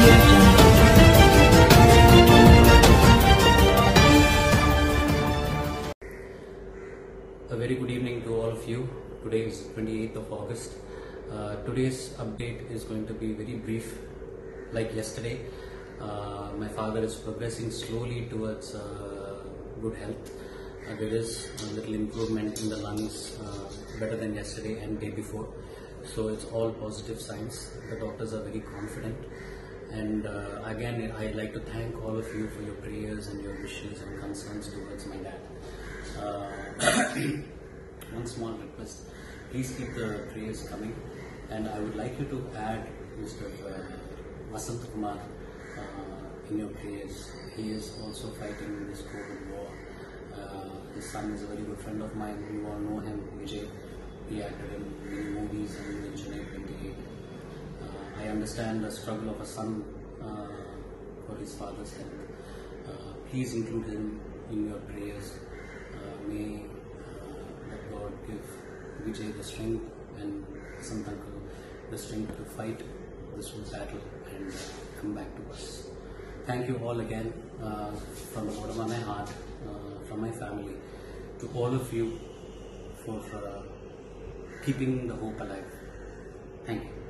A very good evening to all of you. Today is 28th of August. Uh, today's update is going to be very brief. Like yesterday, uh, my father is progressing slowly towards uh, good health. Uh, there is a little improvement in the lungs, uh, better than yesterday and day before. So it's all positive signs. The doctors are very confident. And uh, again, I'd like to thank all of you for your prayers and your wishes and concerns towards my dad. Uh, one small request. Please keep the prayers coming. And i would like you to add mr uh, vasant kumar uh, in your prayers. He is also fighting in this covid war. Uh, his son is a very good friend of mine. You all know him vijay. He acted in many movies and in Chennai. 28 i understand the struggle of a son uh, for his father's health uh, please include him in your prayers uh, may uh, God give Vijay the strength and Sant the strength to fight this whole battle and come back to us. Thank you all again uh, from the bottom of my heart, uh, from my family, to all of you for keeping the hope alive. Thank you.